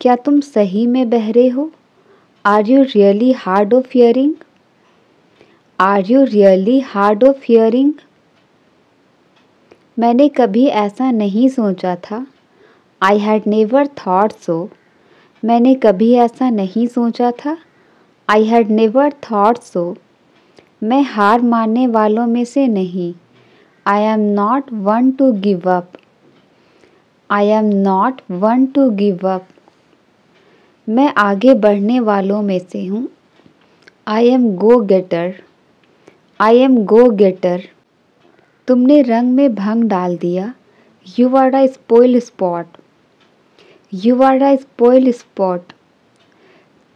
क्या तुम सही में बहरे हो? Are you really hard of hearing are you really hard of hearing मैंने कभी ऐसा नहीं सोचा था। I had never thought so मैंने कभी ऐसा नहीं सोचा था। I had never thought so मैं हार मानने वालों में से नहीं। I am not one to give up I am not one to give up मैं आगे बढ़ने वालों में से हूँ। I M go गेटर I am गो गेटर तुमने रंग में भंग डाल दिया। You are a spoil spot you are a spoil spot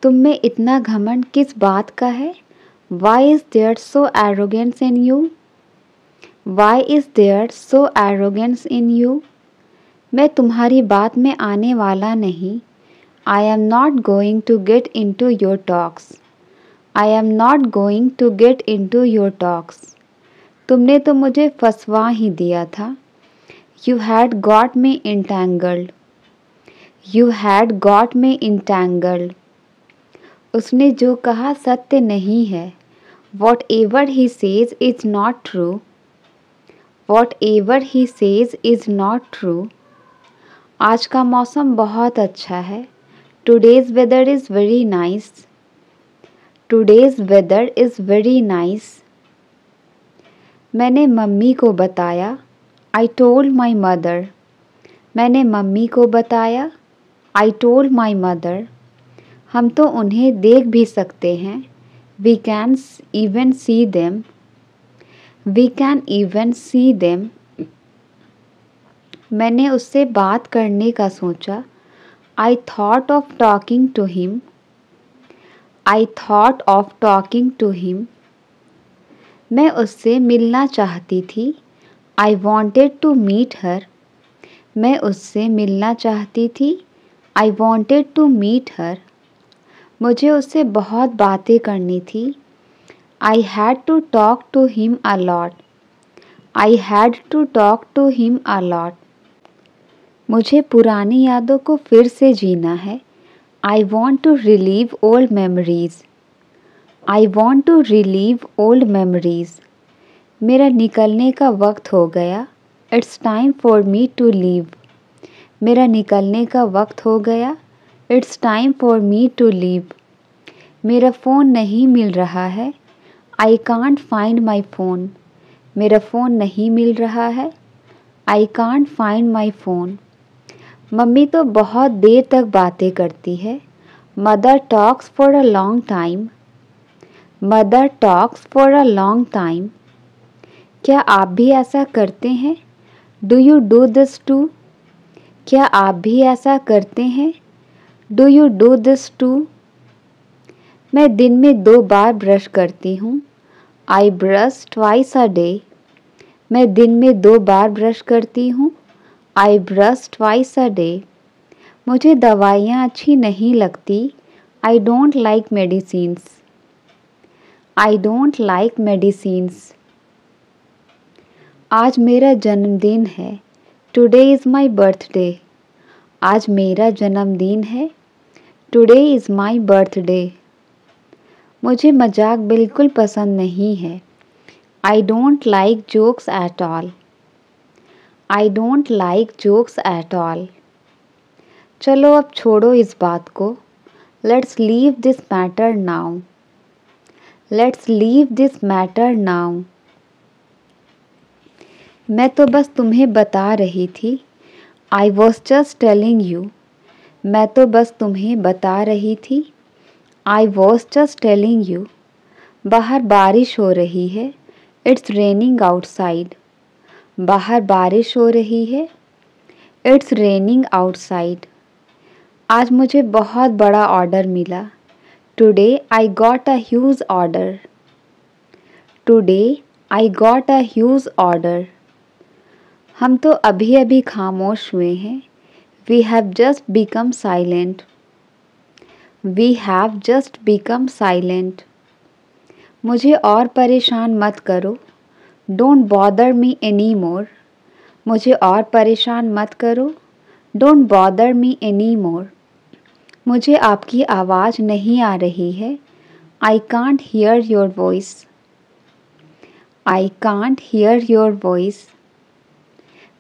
तुम में इतना घमंड किस बात का है? Why is there so arrogance in you why is there so arrogance in you मैं तुम्हारी बात में आने वाला नहीं। Not going to get in to your talks I am not going to get in to your talks तुमने तो मुझे फंसवा ही दिया था। You had got me entangled you had got me entangled उसने जो कहा सत्य नहीं है। Whatever he says is not true whatever he says is not true आज का मौसम बहुत अच्छा है। Today's weather is very nice today's weather is very nice मैंने मम्मी को बताया आई टोल्ड माई मदर मैंने मम्मी को बताया आई टोल्ड माई मदर हम तो उन्हें देख भी सकते हैं. We can even see them we can even see them मैंने उससे बात करने का सोचा I thought of talking to him I thought of talking to him मैं उससे मिलना चाहती थी. I wanted to meet her मैं उससे मिलना चाहती थी. I wanted to meet her मुझे उससे बहुत बातें करनी थी. I had to talk to him a lot I had to talk to him a lot मुझे पुरानी यादों को फिर से जीना है। I want to relive old memories I want to relive old memories मेरा निकलने का वक्त हो गया। It's time for me to leave मेरा निकलने का वक्त हो गया। It's time for me to leave मेरा फ़ोन नहीं मिल रहा है। I can't find my phone मेरा फ़ोन नहीं मिल रहा है। I can't find my phone mummy तो बहुत देर तक बातें करती है। Mother talks for a long time. Mother talks for a long time. क्या आप भी ऐसा करते हैं? Do you do this too? क्या आप भी ऐसा करते हैं? Do you do this too? मैं दिन में दो बार ब्रश करती हूँ। I brush twice a day. मैं दिन में दो बार ब्रश करती हूँ। I brush twice a day मुझे दवाइयाँ अच्छी नहीं लगती। I don't like medicines I don't like medicines आज मेरा जन्मदिन है। टुडे इज़ माई बर्थडे आज मेरा जन्मदिन है। टुडे इज़ माई बर्थडे मुझे मज़ाक बिल्कुल पसंद नहीं है। I don't like jokes at all I don't like jokes at all चलो अब छोड़ो इस बात को। Let's leave this matter now let's leave this matter now मैं तो बस तुम्हें बता रही थी। I was just telling you मैं तो बस तुम्हें बता रही थी। I was just telling you बाहर बारिश हो रही है। इट्स रेनिंग आउटसाइड बाहर बारिश हो रही है। इट्स रेनिंग आउटसाइड आज मुझे बहुत बड़ा ऑर्डर मिला। Today I got a huge order today I got a huge order हम तो अभी अभी खामोश हुए हैं। We have just become silent we have just become silent मुझे और परेशान मत करो। Don't bother me any more मुझे और परेशान मत करो। Don't bother me any more मुझे आपकी आवाज़ नहीं आ रही है। I can't hear your voice I can't hear your voice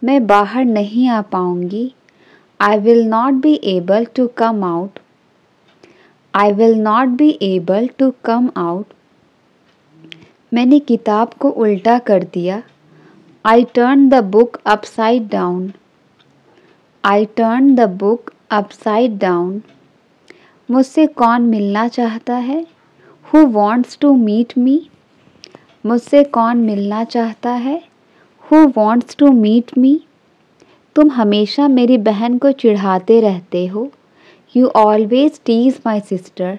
मैं बाहर नहीं आ पाऊँगी। I will not be able to come out I will not be able to come out मैंने किताब को उल्टा कर दिया। I turn the book upside down I turn the book upside down मुझसे कौन मिलना चाहता है? Who wants to meet me मुझसे कौन मिलना चाहता है? Who wants to meet me तुम हमेशा मेरी बहन को चिढ़ाते रहते हो। You always tease my sister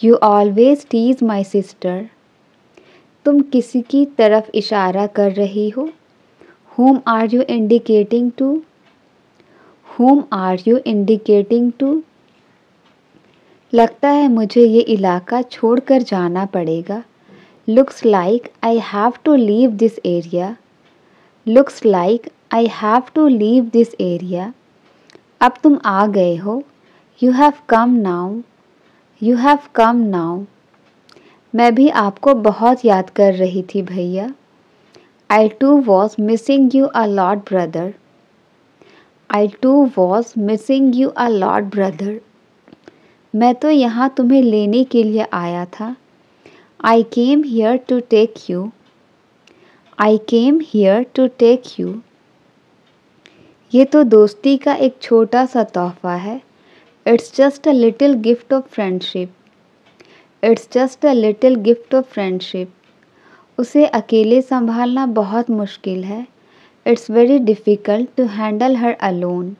you always tease my sister तुम किसी की तरफ़ इशारा कर रही हो? Whom are you indicating to whom are you indicating to लगता है मुझे ये इलाका छोड़कर जाना पड़ेगा। Looks like I have to leave this area looks like I have to leave this area अब तुम आ गए हो। You have come now you have come now मैं भी आपको बहुत याद कर रही थी भैया। I too was missing you a lot brother I too was missing you a lot brother मैं तो यहाँ तुम्हें लेने के लिए आया था। I came here to take you I came here to take you ये तो दोस्ती का एक छोटा सा तोहफा है। It's just a little gift of friendship it's just a little gift of friendship उसे अकेले संभालना बहुत मुश्किल है। It's very difficult to handle her alone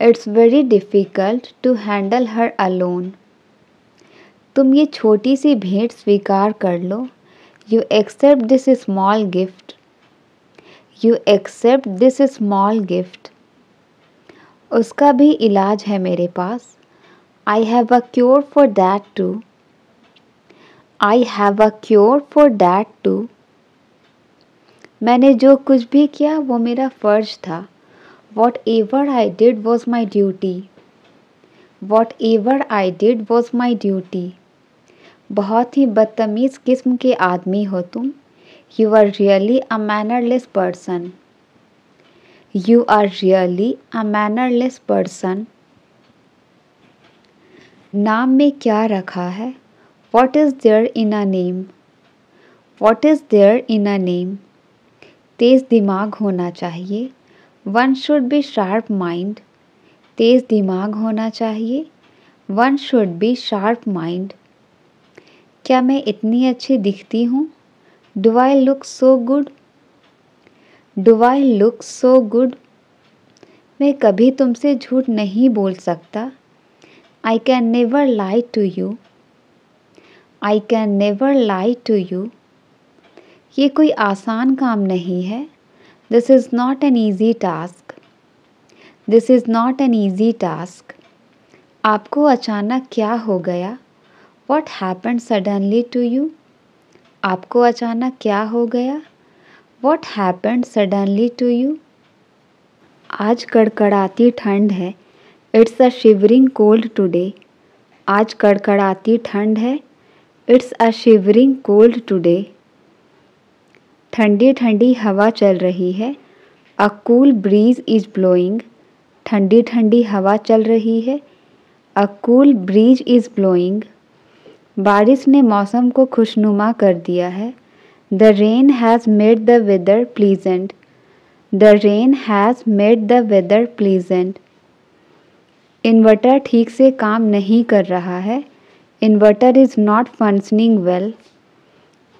it's very difficult to handle her alone तुम ये छोटी सी भेंट स्वीकार कर लो। You accept this small gift you accept this small gift उसका भी इलाज है मेरे पास। I have a cure for that too I have a cure for that too मैंने जो कुछ भी किया, वो मेरा फ़र्ज़ था। Whatever I did was my duty whatever I did was my duty बहुत ही बदतमीज़ किस्म के आदमी हो तुम। You are really a mannerless person you are really a mannerless person नाम में क्या रखा है? What is there in a name? What is there in a name? तेज़ दिमाग होना चाहिए। One should be sharp mind तेज़ दिमाग होना चाहिए। One should be sharp mind क्या मैं इतनी अच्छी दिखती हूँ? Do I look so good do I look so good मैं कभी तुमसे झूठ नहीं बोल सकता। I can never lie to you I can never lie to you ये कोई आसान काम नहीं है। This is not an easy task this is not an easy task आपको अचानक क्या हो गया? What happen suddenly to you आपको अचानक क्या हो गया? What happen suddenly to you आज कड़कड़ाती ठंड है। It's a shivering cold today आज कड़कड़ाती ठंड है। It's a shivering cold today ठंडी ठंडी हवा चल रही है। A cool breeze is blowing ठंडी ठंडी हवा चल रही है। A cool breeze is blowing बारिश ने मौसम को खुशनुमा कर दिया है। The rain has made the weather pleasant the rain has made the weather pleasant inverter ठीक से काम नहीं कर रहा है। Inverter is not functioning well.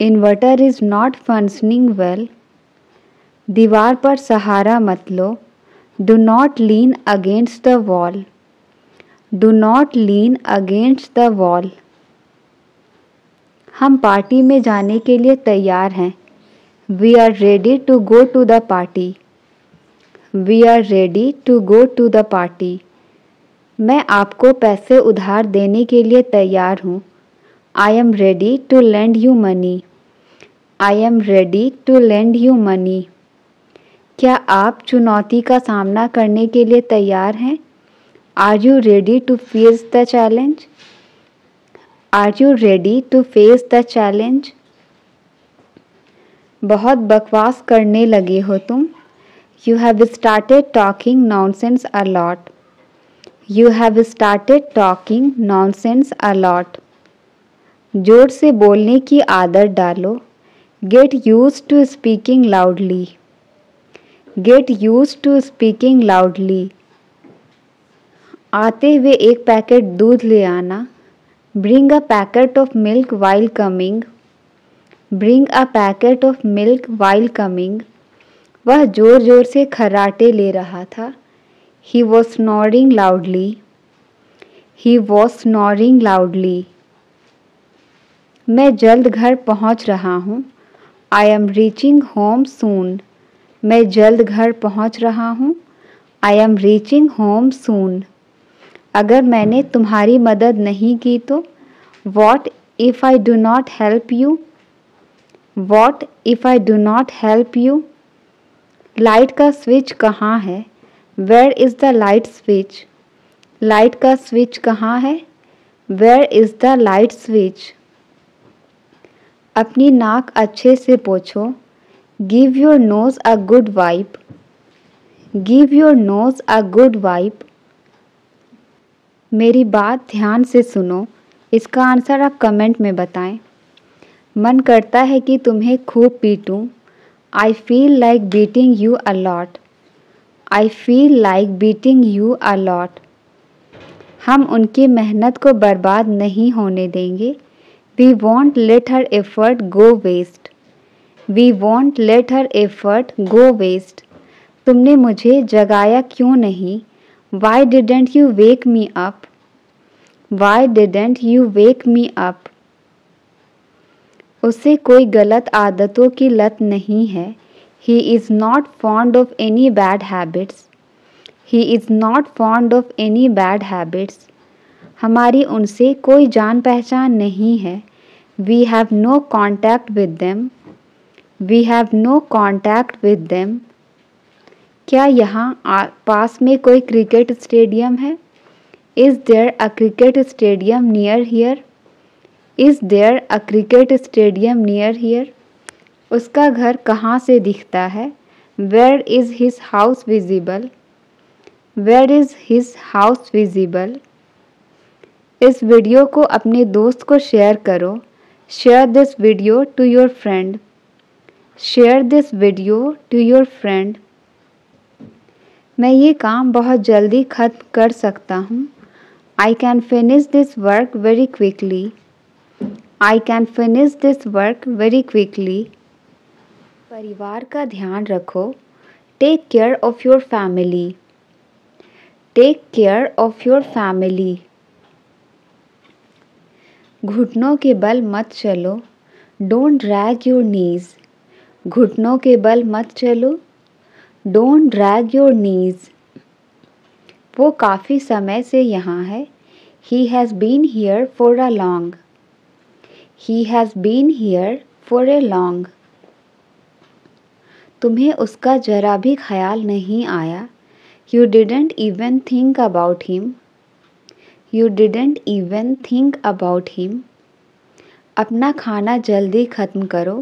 Inverter is not functioning well. दीवार पर सहारा मत लो। Do not lean against the wall do not lean against the wall हम पार्टी में जाने के लिए तैयार हैं। We are ready to go to the party we are ready to go to the party मैं आपको पैसे उधार देने के लिए तैयार हूँ। I am ready to lend you money I am ready to lend you money क्या आप चुनौती का सामना करने के लिए तैयार हैं? Are you ready to face the challenge are you ready to face the challenge बहुत बकवास करने लगे हो तुम। You have started talking nonsense a lot you have started talking nonsense a lot ज़ोर से बोलने की आदत डालो। Get used to speaking loudly get used to speaking loudly आते हुए एक पैकेट दूध ले आना। Bring a packet of milk while coming bring a packet of milk while coming वह ज़ोर ज़ोर से खराटे ले रहा था। He was snoring loudly he was snoring loudly मैं जल्द घर पहुँच रहा हूँ। I am reaching home soon मैं जल्द घर पहुँच रहा हूँ। I am reaching home soon अगर मैंने तुम्हारी मदद नहीं की तो what if I do not help you what if I do not help you light का स्विच कहाँ है? Where is the light switch light का स्विच कहाँ है? Where is the light switch अपनी नाक अच्छे से पोछो। Give your nose a good wipe give your nose a good wipe मेरी बात ध्यान से सुनो। इसका आंसर आप कमेंट में बताएँ। मन करता है कि तुम्हें खूब पीटूं। I feel like beating you a lot I feel like beating you a lot हम उनकी मेहनत को बर्बाद नहीं होने देंगे। We won't let her effort go waste we won't let her effort go waste तुमने मुझे जगाया क्यों नहीं? Why didn't you wake me up why didn't you wake me up उसे कोई गलत आदतों की लत नहीं है। He is not fond of any bad habits he is not fond of any bad habits हमारी उनसे कोई जान पहचान नहीं है। We have no contact with them we have no contact with them क्या यहाँ पास में कोई क्रिकेट स्टेडियम है? Is there a cricket stadium near here is there a cricket stadium near here उसका घर कहाँ से दिखता है? Where is his house visible where is his house visible इस वीडियो को अपने दोस्त को शेयर करो। Share this video to your friend share this video to your friend मैं ये काम बहुत जल्दी ख़त्म कर सकता हूँ। I can finish this work very quickly I can finish this work very quickly परिवार का ध्यान रखो। Take care of your family take care of your family घुटनों के बल मत चलो। डोंट ड्रैग योर नीज़ घुटनों के बल मत चलो। डोंट ड्रैग योर नीज़ वो काफ़ी समय से यहाँ है। He has been here for a long he has been here for a long तुम्हें उसका जरा भी ख्याल नहीं आया। You didn't even think about him you didn't even think about him अपना खाना जल्दी ख़त्म करो।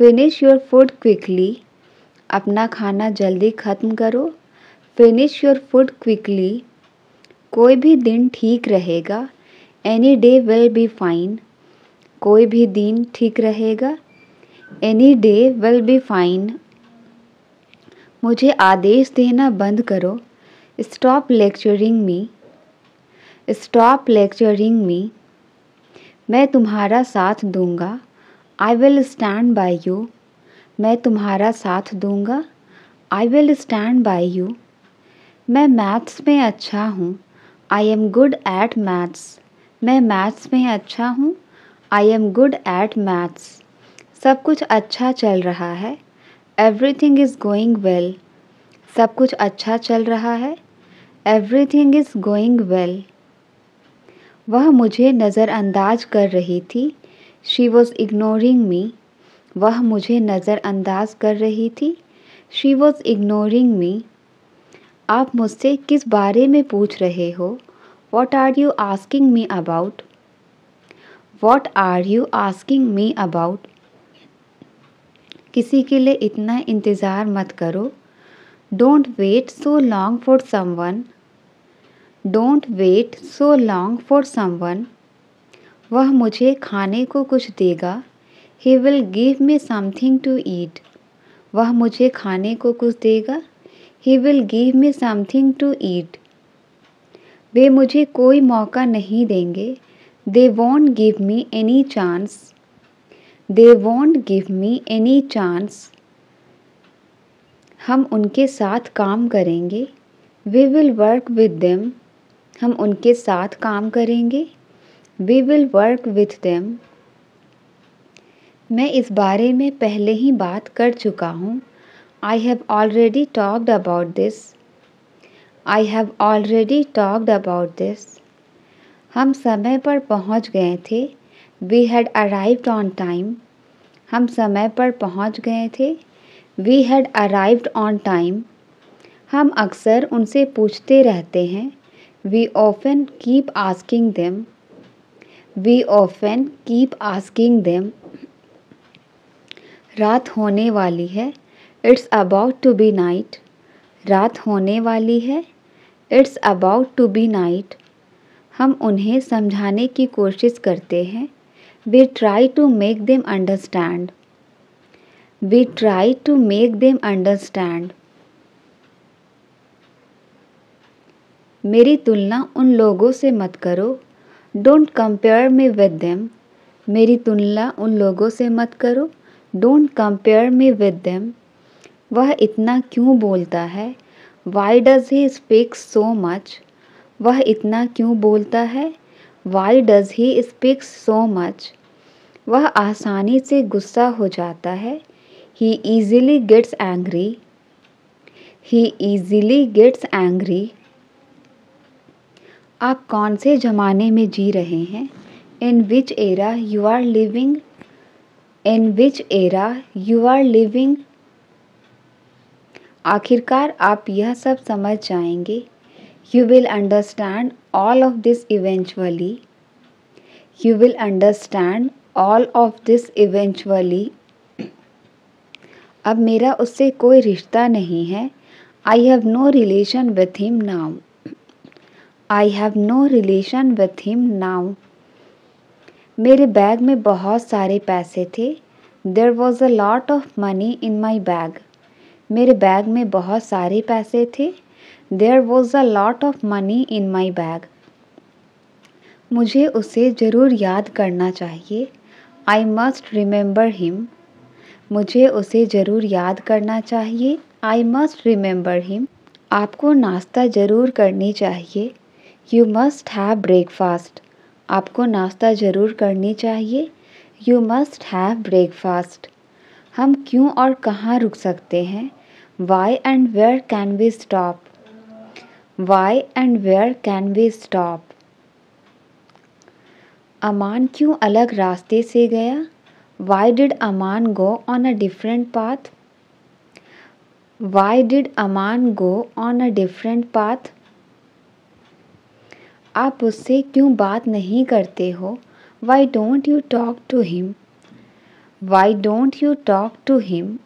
फिनिश योर फ़ूड क्विकली अपना खाना जल्दी ख़त्म करो। फिनिश योर फ़ूड क्विकली कोई भी दिन ठीक रहेगा। Any day will be fine कोई भी दिन ठीक रहेगा। Any day will be fine मुझे आदेश देना बंद करो। Stop lecturing me stop lecturing me मैं तुम्हारा साथ दूँगा। I will stand by you मैं तुम्हारा साथ दूँगा। I will stand by you मैं मैथ्स में अच्छा हूँ। I am good at maths मैं मैथ्स में अच्छा हूँ। I am good at maths सब कुछ अच्छा चल रहा है। एवरीथिंग इज़ गोइंग वेल सब कुछ अच्छा चल रहा है? एवरीथिंग इज़ गोइंग वेल वह मुझे नज़रअंदाज कर रही थी। शी वॉज़ इग्नोरिंग मी वह मुझे नज़रअंदाज कर रही थी। शी वॉज़ इग्नोरिंग मी आप मुझसे किस बारे में पूछ रहे हो? What are you asking me about what are you asking me about किसी के लिए इतना इंतज़ार मत करो। Don't wait so long for someone don't wait so long for someone वह मुझे खाने को कुछ देगा। He will give me something to eat वह मुझे खाने को कुछ देगा। He will give me something to eat वे मुझे कोई मौका नहीं देंगे। They won't give me any chance they won't give me any chance हम उनके साथ काम करेंगे। We will work with them हम उनके साथ काम करेंगे। We will work with them मैं इस बारे में पहले ही बात कर चुका हूँ। I have already talked about this I have already talked about this हम समय पर पहुँच गए थे। We had arrived on time हम समय पर पहुँच गए थे। We had arrived on time हम अक्सर उनसे पूछते रहते हैं। We often keep asking them we often keep asking them रात होने वाली है। It's about to be night रात होने वाली है। It's about to be night हम उन्हें समझाने की कोशिश करते हैं। We try to make them understand we try to make them understand मेरी तुलना उन लोगों से मत करो। Don't compare me with them मेरी तुलना उन लोगों से मत करो। Don't compare me with them वह इतना क्यों बोलता है? Why does he speak so much वह इतना क्यों बोलता है? Why does he speak so much वह आसानी से गुस्सा हो जाता है। He easily gets angry he easily gets angry आप कौन से ज़माने में जी रहे हैं? In which era you are living in which era you are living आखिरकार आप यह सब समझ जाएँगे। You will understand all of this eventually you will understand all of this eventually अब मेरा उससे कोई रिश्ता नहीं है। I have no relation with him now I have no relation with him now मेरे बैग में बहुत सारे पैसे थे। There was a lot of money in my bag मेरे बैग में बहुत सारे पैसे थे। There was a lot of money in my bag मुझे उसे ज़रूर याद करना चाहिए। आई मस्ट रिमेंबर हिम मुझे उसे ज़रूर याद करना चाहिए। आई मस्ट रिमेंबर हिम आपको नाश्ता ज़रूर करनी चाहिए। यू मस्ट हैव ब्रेकफास्ट आपको नाश्ता ज़रूर करनी चाहिए। यू मस्ट हैव ब्रेकफास्ट हम क्यों और कहाँ रुक सकते हैं? Why and where can we stop why and where can we stop Aman क्यों अलग रास्ते से गया? Why did Aman go on a different path why did Aman go on a different path आप उससे क्यों बात नहीं करते हो? Why don't you talk to him why don't you talk to him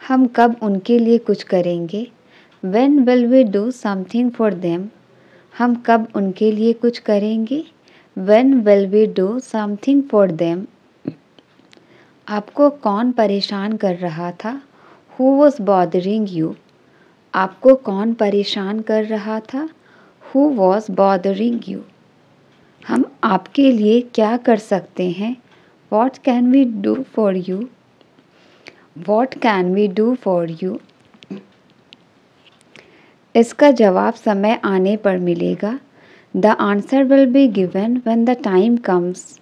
हम कब उनके लिए कुछ करेंगे? When will we do something for them हम कब उनके लिए कुछ करेंगे? When will we do something for them आपको कौन परेशान कर रहा था? हु वॉज़ बॉदरिंग यू आपको कौन परेशान कर रहा था? हु वॉज़ बॉदरिंग यू हम आपके लिए क्या कर सकते हैं? What can we do for you what can we do for you इसका जवाब समय आने पर मिलेगा। The answer will be given when the time comes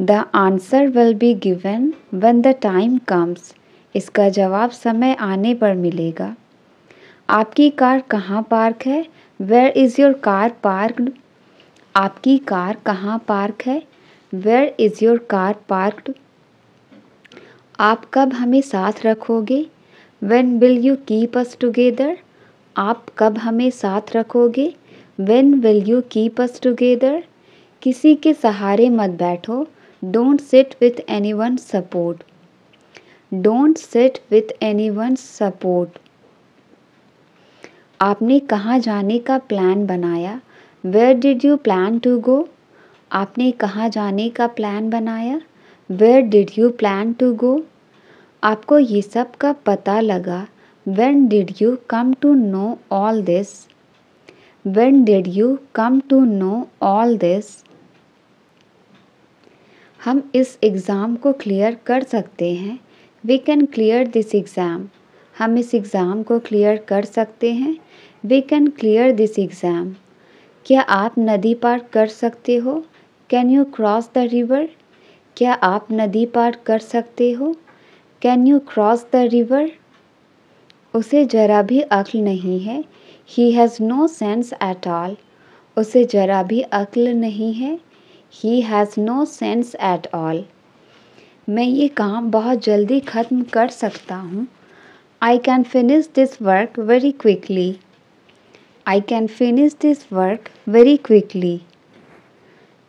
the answer will be given when the time comes इसका जवाब समय आने पर मिलेगा। आपकी कार कहाँ पार्क है? Where is your car parked आपकी कार कहाँ पार्क है? Where is your car parked आप कब हमें साथ रखोगे? When will you keep us together आप कब हमें साथ रखोगे? When will you keep us together किसी के सहारे मत बैठो। Don't sit with anyone support don't sit with anyone support आपने कहाँ जाने का प्लान बनाया? Where did you plan to go आपने कहाँ जाने का प्लान बनाया? Where did you plan to go आपको ये सब का पता लगा। When did you come to know all this when did you come to know all this हम इस एग्ज़ाम को क्लियर कर सकते हैं। We can clear this exam हम इस एग्ज़ाम को क्लियर कर सकते हैं। We can clear this exam क्या आप नदी पार कर सकते हो? Can you cross the river क्या आप नदी पार कर सकते हो? Can you cross the river उसे ज़रा भी अक्ल नहीं है। He has no sense at all उसे ज़रा भी अक्ल नहीं है। He has no sense at all मैं ये काम बहुत जल्दी ख़त्म कर सकता हूँ। I can finish this work very quickly I can finish this work very quickly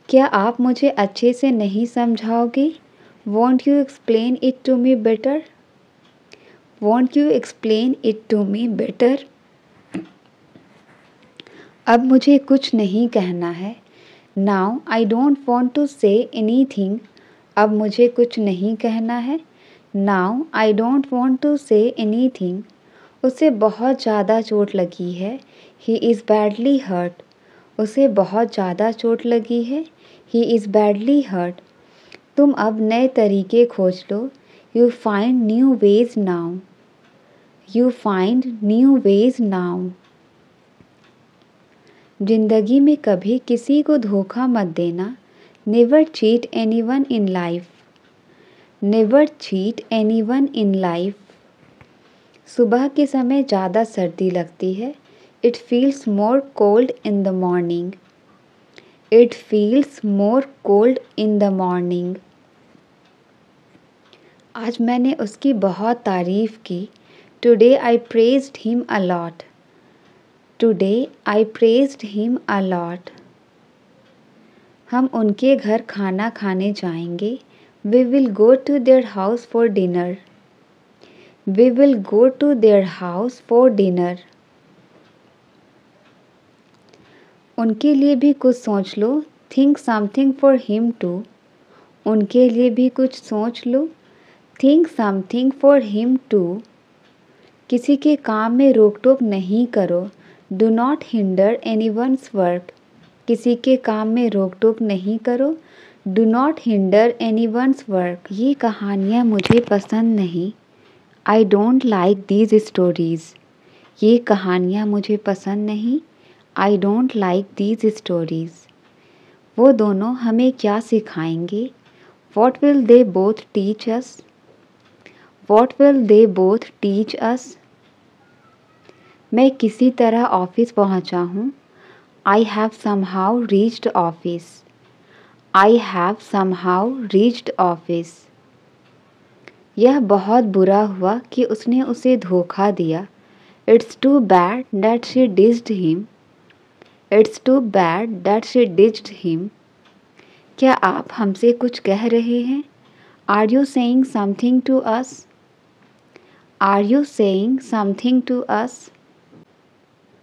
क्या आप मुझे अच्छे से नहीं समझाओगे? Won't you explain it to me better won't you explain it to me better अब मुझे कुछ नहीं कहना है। Now I don't want to say anything अब मुझे कुछ नहीं कहना है। Now I don't want to say anything उसे बहुत ज़्यादा चोट लगी है। ही इज़ बैडली हर्ट उसे बहुत ज़्यादा चोट लगी है। ही इज़ बैडली हर्ट तुम अब नए तरीके खोज लो। You find new ways now you find new ways now ज़िंदगी में कभी किसी को धोखा मत देना। Never cheat anyone in life never cheat anyone in life सुबह के समय ज़्यादा सर्दी लगती है। It feels more cold in the morning it feels more cold in the morning आज मैंने उसकी बहुत तारीफ़ की। Today I praised him a lot today I praised him a lot हम उनके घर खाना खाने जाएँगे। We will go to their house for dinner we will go to their house for dinner उनके लिए भी कुछ सोच लो। Think something for him too उनके लिए भी कुछ सोच लो। Think something for him too किसी के काम में रोक टोक नहीं करो। Do not hinder anyone's work किसी के काम में रोक टोक नहीं करो। Do not hinder anyone's work ये कहानियाँ मुझे पसंद नहीं। I don't like these stories ये कहानियाँ मुझे पसंद नहीं। I don't like these stories वो दोनों हमें क्या सिखाएँगे? What will they both teach us what will they both teach us मैं किसी तरह ऑफ़िस पहुँचा हूँ। I have somehow reached office I have somehow reached office यह बहुत बुरा हुआ कि उसने उसे धोखा दिया। It's too bad that she dissed him it's too bad that she dissed him क्या आप हमसे कुछ कह रहे हैं? Are you saying something to us are you saying something to us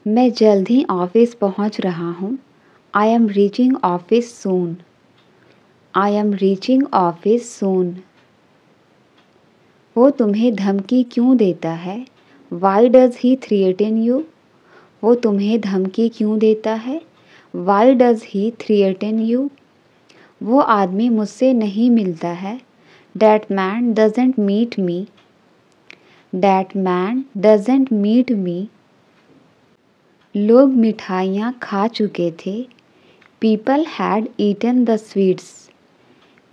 मैं जल्द ही ऑफ़िस पहुँच रहा हूँ। I am reaching office soon I am reaching office soon वो तुम्हें धमकी क्यों देता है? Why does he threaten you वो तुम्हें धमकी क्यों देता है? Why does he threaten you वो आदमी मुझसे नहीं मिलता है। That man doesn't meet me that man doesn't meet me लोग मिठाइयाँ खा चुके थे। People had eaten the sweets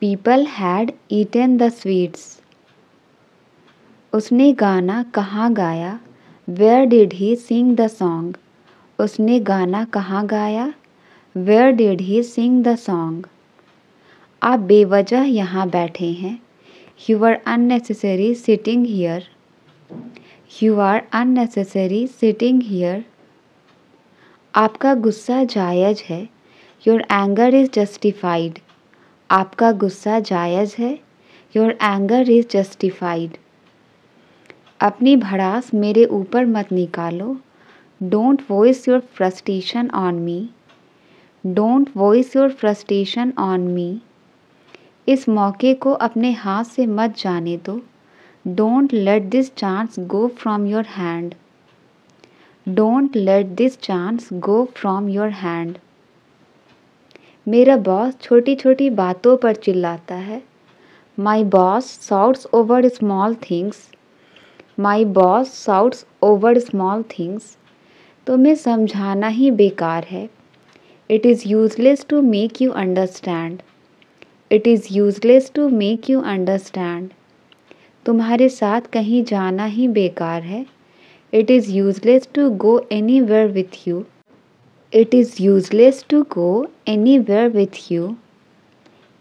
people had eaten the sweets उसने गाना कहाँ गाया? Where did he sing the song उसने गाना कहाँ गाया? Where did he sing the song आप बेवजह यहाँ बैठे हैं। You are unnecessary sitting here you are unnecessary sitting here आपका गुस्सा जायज़ है। योर एंगर इज़ जस्टिफाइड आपका गुस्सा जायज़ है। योर एंगर इज़ जस्टिफाइड अपनी भड़ास मेरे ऊपर मत निकालो। Don't voice your frustration on me don't voice your frustration on me इस मौके को अपने हाथ से मत जाने दो। Don't let this chance go from your hand don't let this chance go from your hand मेरा बॉस छोटी छोटी बातों पर चिल्लाता है। My boss shouts over small things my boss shouts over small things तुम्हें समझाना ही बेकार है। It is useless to make you understand it is useless to make you understand तुम्हारे साथ कहीं जाना ही बेकार है। Useless to go anywhere with you it is useless to go anywhere with you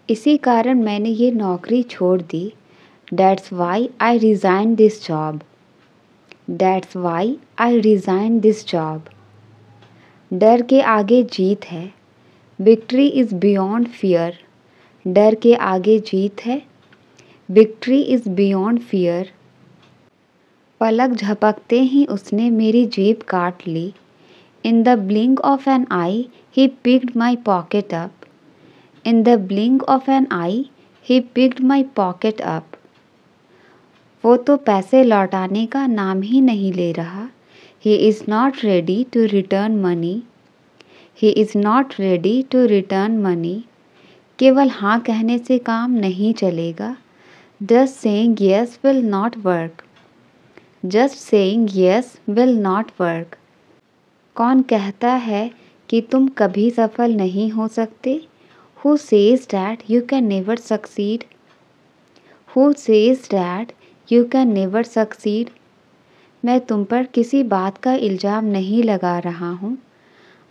इसी कारण मैंने ये नौकरी छोड़ दी. That's why I resign this job that's why I resign this job डर के आगे जीत है. विक्ट्री इज़ बियॉन्ड फियर डर के आगे जीत है. विक्ट्री इज़ बियॉन्ड फियर पलक झपकते ही उसने मेरी जेब काट ली। In the blink of an eye he picked my pocket up in the blink of an eye he picked my pocket up वो तो पैसे लौटाने का नाम ही नहीं ले रहा। He is not ready to return money he is not ready to return money केवल हाँ कहने से काम नहीं चलेगा। Just saying yes will not work just saying yes will not work कौन कहता है कि तुम कभी सफल नहीं हो सकते? Who says that you can never succeed who says that you can never succeed मैं तुम पर किसी बात का इल्ज़ाम नहीं लगा रहा हूँ।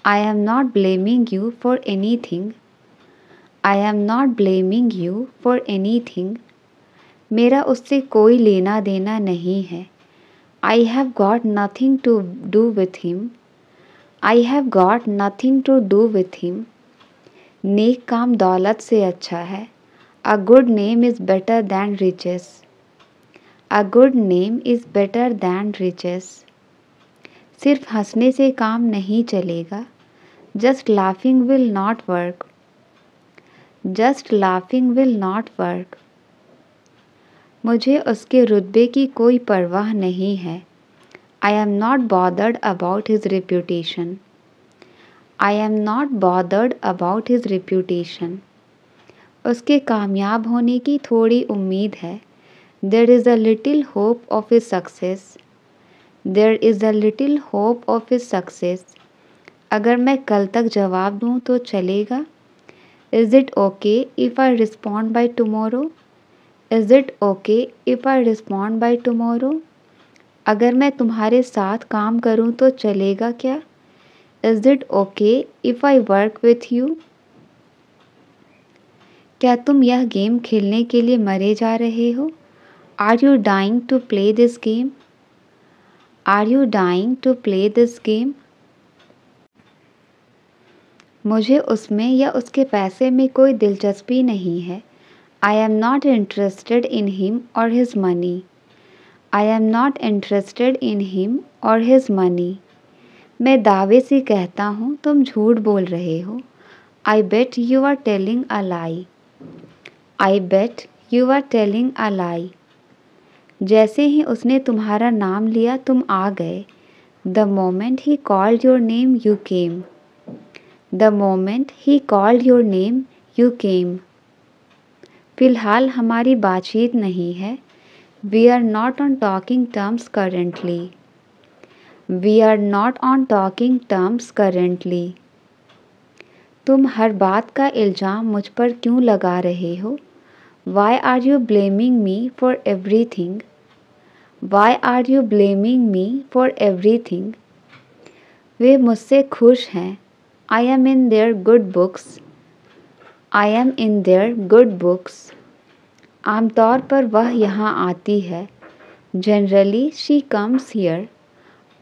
I am not blaming you for anything I am not blaming you for anything मेरा उससे कोई लेना देना नहीं है। I have got nothing to do with him I have got nothing to do with him नेक काम दौलत से अच्छा है। A good name is better than riches a good name is better than riches सिर्फ़ हंसने से काम नहीं चलेगा। Just laughing will not work just laughing will not work मुझे उसके रुतबे की कोई परवाह नहीं है। I am not bothered about his reputation I am not bothered about his reputation उसके कामयाब होने की थोड़ी उम्मीद है। There is a little hope of his success there is a little hope of his success अगर मैं कल तक जवाब दूँ तो चलेगा। Is it okay if I respond by tomorrow is it okay if I respond by tomorrow अगर मैं तुम्हारे साथ काम करूँ तो चलेगा क्या? Is it okay if I work with you क्या तुम यह गेम खेलने के लिए मरे जा रहे हो? Are you dying to play this game are you dying to play this game मुझे उसमें या उसके पैसे में कोई दिलचस्पी नहीं है। I am not interested in him और his money I am not interested in him और हिज मनी मैं दावे से कहता हूँ, तुम झूठ बोल रहे हो। I bet you are telling a lie I bet you are telling a lie जैसे ही उसने तुम्हारा नाम लिया, तुम आ गए। The moment he called your name you came the moment he called your name you came फ़िलहाल हमारी बातचीत नहीं है। We are not on talking terms currently we are not on talking terms currently तुम हर बात का इल्ज़ाम मुझ पर क्यों लगा रहे हो? Why are you blaming me for everything why are you blaming me for everything वे मुझसे खुश हैं। I am in their good books I am in their good books आमतौर पर वह यहाँ आती है। जनरली शी कम्स हियर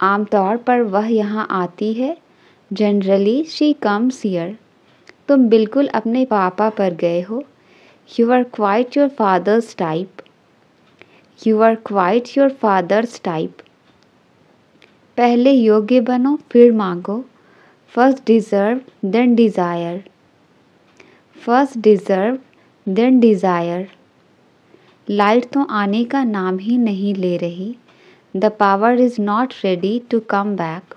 आमतौर पर वह यहाँ आती है। जनरली शी कम्स हियर तुम बिल्कुल अपने पापा पर गए हो। You are quite your father's type you are quite your father's type पहले योग्य बनो, फिर मांगो। First deserve then desire first deserve, then desire. Light तो आने का नाम ही नहीं ले रही। The power is not ready to come back.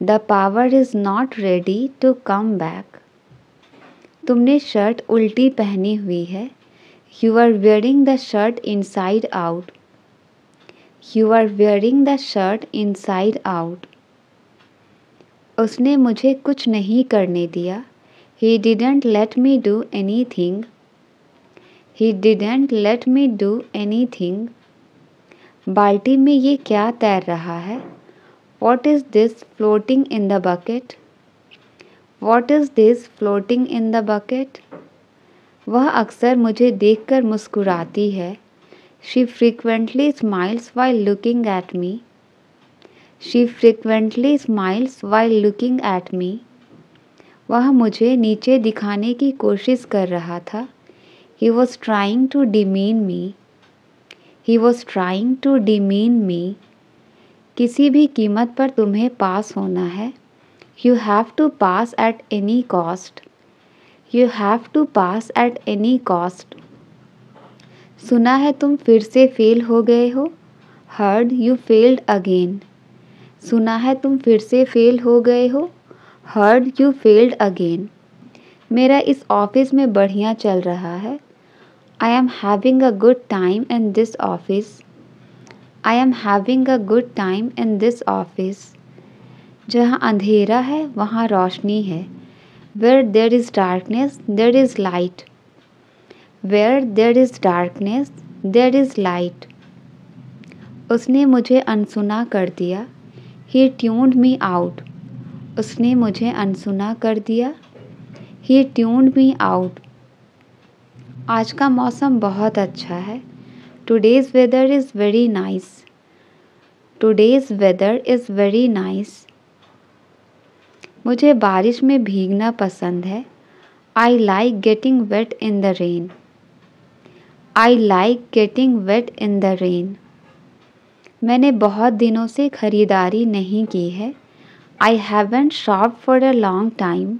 The power is not ready to come back. तुमने शर्ट उल्टी पहनी हुई है। You are wearing the shirt inside out. You are wearing the shirt inside out. उसने मुझे कुछ नहीं करने दिया। Let me do anything he didn't let me do anything बाल्टी में ये क्या तैर रहा है? What is this floating in the bucket what is this floating in the bucket वह अक्सर मुझे देखकर मुस्कुराती है। She frequently smiles while looking at me she frequently smiles while looking at me वह मुझे नीचे दिखाने की कोशिश कर रहा था। He was trying to demean me. He was trying to demean मी किसी भी कीमत पर तुम्हें पास होना है। You have to pass at any cost you have to pass at any cost सुना है तुम फिर से फेल हो गए हो? हर्ड यू फेल्ड अगेन सुना है तुम फिर से फेल हो गए हो? हर्ड यू फेल्ड अगेन मेरा इस ऑफ़िस में बढ़िया चल रहा है। I am having a good time in this office I am having a good time in this office जहाँ अंधेरा है, वहाँ रोशनी है। Where there is darkness there is light where there is darkness there is light उसने मुझे अनसुना कर दिया। ही ट्यून्ड मी आउट उसने मुझे अनसुना कर दिया। ही ट्यून्ड मी आउट आज का मौसम बहुत अच्छा है। Today's weather is very nice today's weather is very nice मुझे बारिश में भीगना पसंद है। I like getting wet in the rain I like getting wet in the rain मैंने बहुत दिनों से ख़रीदारी नहीं की है। I haven't shop for a long time